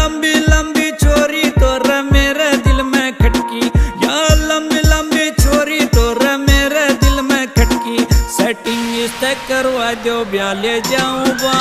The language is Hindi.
लंबी लंबी छोरी तोर मेरे दिल में खटकी। या लंबी लंबी छोरी तोर मेरे दिल में खटकी। सेटिंग इस करवा दो ब्याह ले जाऊँ बा